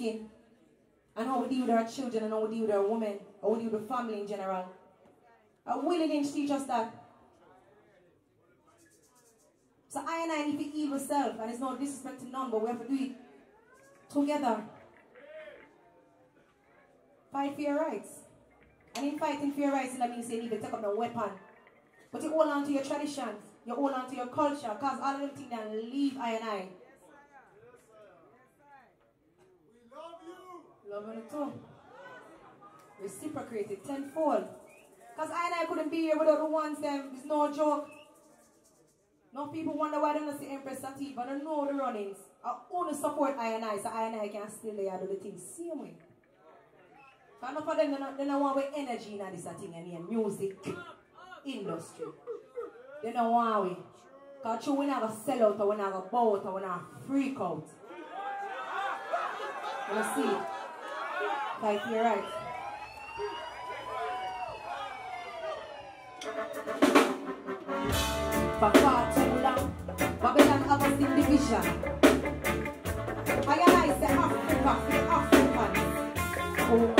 skin. And how we deal with our children and how we deal with our women, how we deal with the family in general. And Willie Lynch teach us that. So I and I need to heal ourselves, and it's no disrespect to none, but we have to do it together. Fight for your rights. And in fighting for your rights, that means you need to take up the weapon. But you hold on to your traditions, you hold on to your culture, because all of them things that leave I and I. Love you too. Reciprocated tenfold. Because I and I couldn't be here without the ones them. It's no joke. No people wonder why they don't see Hempress Sativa. I don't know the runnings. I only support I and I, so I and I can still lay do the things same way. Because enough of them, they don't, want with energy in this thing and here, music industry. They don't want it. Because you will never sell out or will never bow out or will never freak out. You see? Pike, you're right. For Babylon have us division. I and Oh.